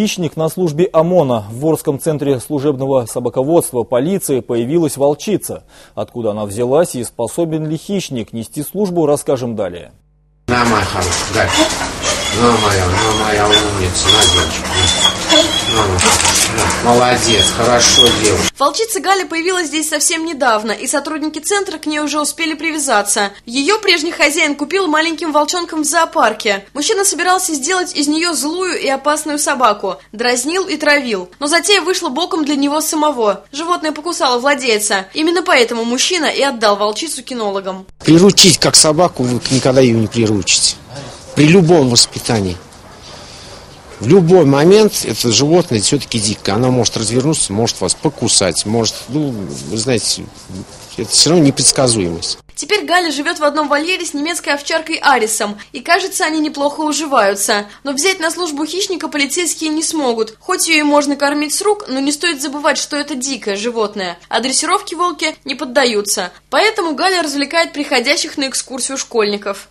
хищник на службе ОМОНа. В Ворском центре служебного собаководства полиции появилась волчица. Откуда она взялась и способен ли хищник нести службу, расскажем далее. На, моя хорошая, дай. На, моя, на, моя умница, на, девочка. Молодец, хорошо делаешь. Волчица Галя появилась здесь совсем недавно, и сотрудники центра к ней уже успели привязаться. Ее прежний хозяин купил маленьким волчонком в зоопарке. Мужчина собирался сделать из нее злую и опасную собаку. Дразнил и травил. Но затея вышла боком для него самого. Животное покусало владельца. Именно поэтому мужчина и отдал волчицу кинологам. Приручить как собаку вы никогда ее не приручите. При любом воспитании. В любой момент это животное все-таки дикое. Оно может развернуться, может вас покусать, может, ну, вы знаете, это все равно непредсказуемость. Теперь Галя живет в одном вольере с немецкой овчаркой Арисом, и кажется, они неплохо уживаются. Но взять на службу хищника полицейские не смогут. Хоть ее и можно кормить с рук, но не стоит забывать, что это дикое животное. А дрессировки волки не поддаются. Поэтому Галя развлекает приходящих на экскурсию школьников.